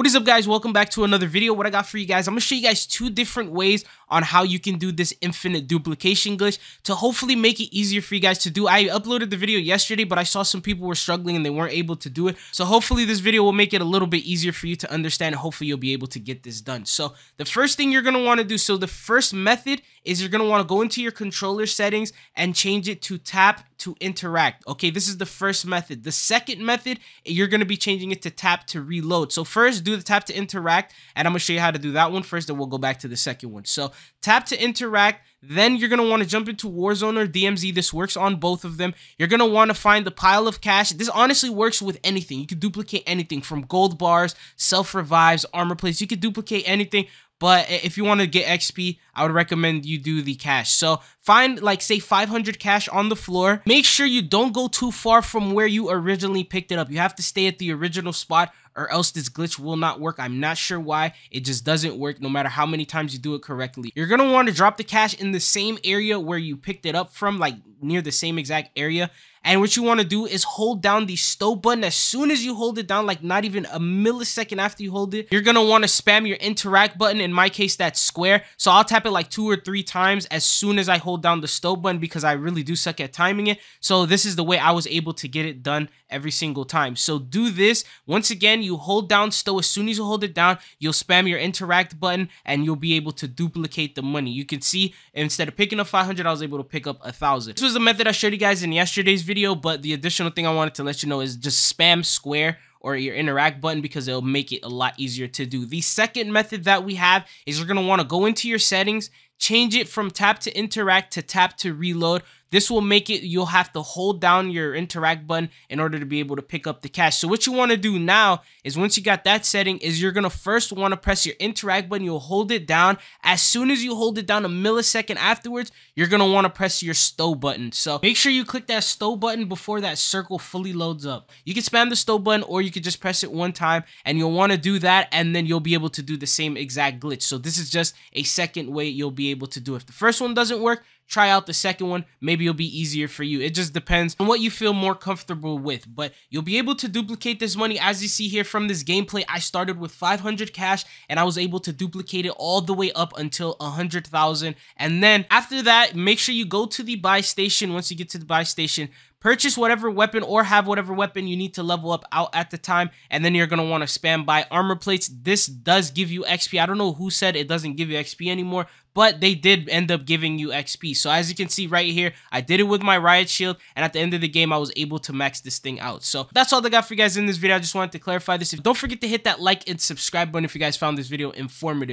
What is up guys? Welcome back to another video. What I got for you guys, I'm to show you guys two different ways on how you can do this infinite duplication glitch to hopefully make it easier for you guys to do. I uploaded the video yesterday, but I saw some people were struggling and they weren't able to do it. So hopefully this video will make it a little bit easier for you to understand. Hopefully you'll be able to get this done. So the first thing you're going to want to do, so the first method is you're going to want to go into your controller settings and change it to tap to interact. Okay, this is the first method. The second method, you're going to be changing it to tap to reload. So first do the tap to interact and I'm going to show you how to do that one first then we'll go back to the second one. So tap to interact, then you're going to want to jump into Warzone or DMZ. This works on both of them. You're going to want to find the pile of cash. This honestly works with anything. You can duplicate anything from gold bars, self-revives, armor plates. You can duplicate anything. But if you want to get XP, I would recommend you do the cash. So find like say 500 cash on the floor. Make sure you don't go too far from where you originally picked it up. You have to stay at the original spot or else this glitch will not work. I'm not sure why. It just doesn't work no matter how many times you do it correctly. You're going to want to drop the cash in the same area where you picked it up from, like near the same exact area. And what you want to do is hold down the stow button. As soon as you hold it down, like not even a millisecond after you hold it, you're going to want to spam your interact button. In my case, that's square. So I'll tap it like two or three times as soon as I hold down the stow button because I really do suck at timing it. So this is the way I was able to get it done every single time. So do this. Once again, you hold down stow. As soon as you hold it down, you'll spam your interact button and you'll be able to duplicate the money. You can see instead of picking up 500, I was able to pick up a thousand. This was the method I showed you guys in yesterday's video, but the additional thing I wanted to let you know is just spam square or your interact button because it'll make it a lot easier to do. The second method that we have is you're going to want to go into your settings, change it from tap to interact to tap to reload. This will make it, you'll have to hold down your interact button in order to be able to pick up the cash. So what you want to do now is once you got that setting is you're to first want to press your interact button. You'll hold it down. As soon as you hold it down a millisecond afterwards, you're want to press your stow button. So make sure you click that stow button before that circle fully loads up. You can spam the stow button or you could just press it one time and you'll want to do that and then you'll be able to do the same exact glitch. So this is just a second way you'll be able to do it. If the first one doesn't work, try out the second one. Maybe it'll be easier for you. It just depends on what you feel more comfortable with. But you'll be able to duplicate this money. As you see here from this gameplay, I started with 500 cash and I was able to duplicate it all the way up until 100,000. And then after that, make sure you go to the buy station. Once you get to the buy station, purchase whatever weapon or have whatever weapon you need to level up out at the time and then you're going to want to spam buy armor plates this does give you xp i don't know who said it doesn't give you xp anymore but they did end up giving you XP. So as you can see right here, I did it with my Riot Shield, and at the end of the game, I was able to max this thing out. So that's all I got for you guys in this video. I just wanted to clarify this. Don't forget to hit that like and subscribe button if you guys found this video informative.